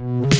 you.